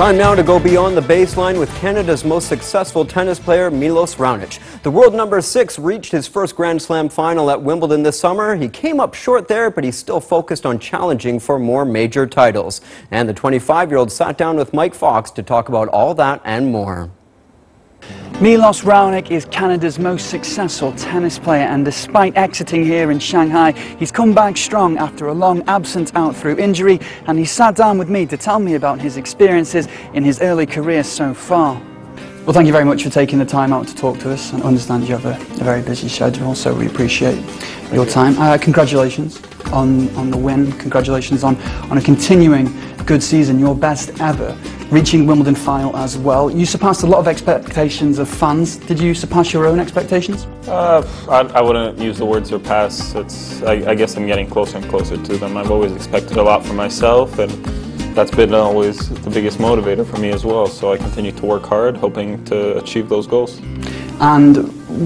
Time now to go beyond the baseline with Canada's most successful tennis player, Milos Raonic. The world number six reached his first Grand Slam final at Wimbledon this summer. He came up short there, but he's still focused on challenging for more major titles. And the 25-year-old sat down with Mike Fox to talk about all that and more. Milos Raonic is Canada's most successful tennis player and despite exiting here in Shanghai, he's come back strong after a long absence out through injury and he sat down with me to tell me about his experiences in his early career so far. Well, thank you very much for taking the time out to talk to us. I understand you have a, a very busy schedule, so we appreciate your time. Uh, congratulations on, on the win. Congratulations on, on a continuing good season, your best ever reaching Wimbledon final as well. You surpassed a lot of expectations of fans. Did you surpass your own expectations? Uh, I, I, wouldn't use the word surpass. It's, I, I, guess I'm getting closer and closer to them. I've always expected a lot from myself, and that's been always the biggest motivator for me as well. So I continue to work hard, hoping to achieve those goals. And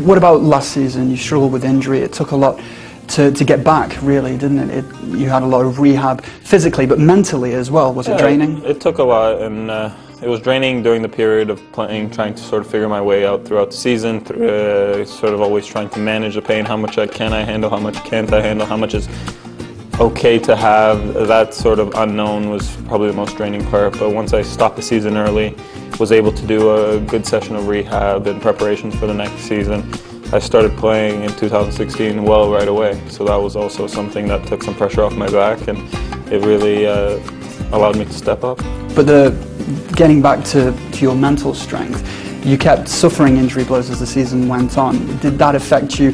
what about last season? You struggled with injury. It took a lot to, to get back, really, didn't it? it? You had a lot of rehab physically, but mentally as well. Was yeah, it draining? It, it, took a lot, and uh, it was draining during the period of playing, trying to sort of figure my way out throughout the season, uh, sort of always trying to manage the pain, how much I can I handle, how much can't I handle, how much is okay to have. That sort of unknown was probably the most draining part, but once I stopped the season early, was able to do a good session of rehab and preparations for the next season, I started playing in 2016 well right away, so that was also something that took some pressure off my back and it really uh, allowed me to step up. But the getting back to, to your mental strength, you kept suffering injury blows as the season went on. Did that affect you?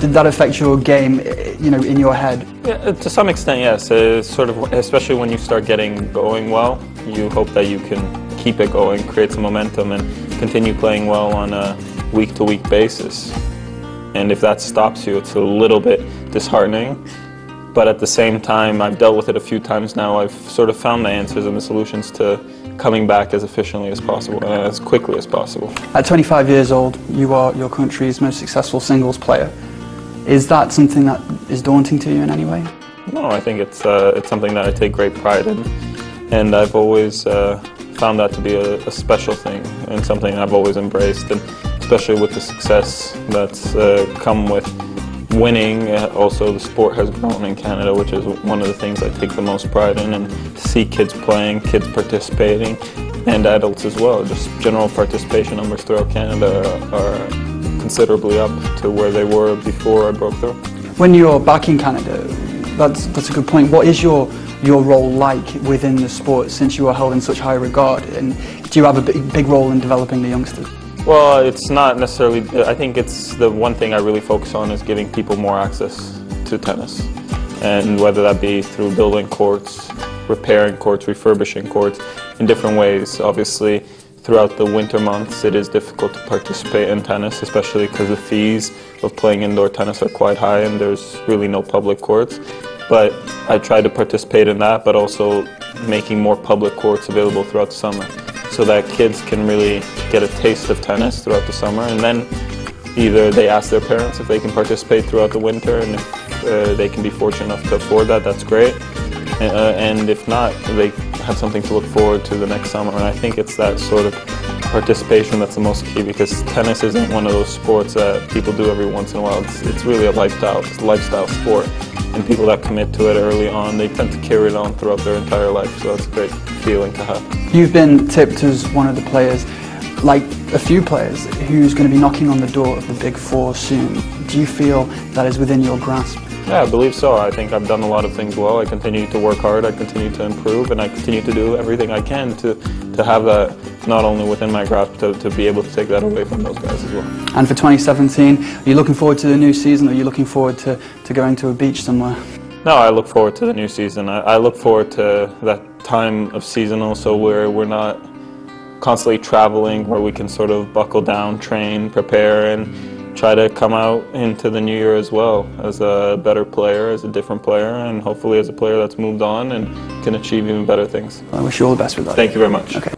Did that affect your game, you know, in your head? Yeah, to some extent, yes. Uh, sort of, especially when you start getting going well, you hope that you can keep it going, create some momentum, and continue playing well on a week-to-week -week basis. And if that stops you, it's a little bit disheartening. But at the same time, I've dealt with it a few times now. I've sort of found the answers and the solutions to coming back as efficiently as possible and as quickly as possible. At 25 years old, you are your country's most successful singles player. Is that something that is daunting to you in any way? No, I think it's, uh, it's something that I take great pride in. And I've always uh, found that to be a, a, special thing and something I've always embraced. And especially with the success that's uh, come with winning. Also, the sport has grown in Canada, which is one of the things I take the most pride in. And to see kids playing, kids participating, and adults as well. Just general participation numbers throughout Canada are considerably up to where they were before I broke through. When you're back in Canada, that's, that's a good point. What is your your role like within the sport since you are held in such high regard? And do you have a big, big role in developing the youngsters? Well, it's not necessarily, I think it's the one thing I really focus on is giving people more access to tennis. And whether that be through building courts, repairing courts, refurbishing courts, in different ways. Obviously, throughout the winter months, it is difficult to participate in tennis, especially because the fees of playing indoor tennis are quite high and there's really no public courts. But I try to participate in that, but also making more public courts available throughout the summer so that kids can really get a taste of tennis throughout the summer and then either they ask their parents if they can participate throughout the winter and if uh, they can be fortunate enough to afford that, that's great. Uh, and if not, they have something to look forward to the next summer. And I think it's that sort of participation that's the most key because tennis isn't one of those sports that people do every once in a while. It's, it's really a lifestyle, it's a lifestyle sport. And people that commit to it early on, they tend to carry it on throughout their entire life. So it's a great feeling to have. You've been tipped as one of the players, like a few players, who's going to be knocking on the door of the Big Four soon. Do you feel that is within your grasp? Yeah, I believe so. I think I've done a lot of things well. I continue to work hard, I continue to improve, and I continue to do everything I can to, to have that not only within my grasp, to, to be able to take that away from those guys as well. And for 2017, are you looking forward to the new season, or are you looking forward to, to going to a beach somewhere? No, I look forward to the new season. I, I look forward to that time of seasonal, so where we're not constantly traveling, where we can sort of buckle down, train, prepare, and try to come out into the new year as well as a better player, as a different player, and hopefully as a player that's moved on and can achieve even better things. I wish you all the best with that. Thank you very much. Okay.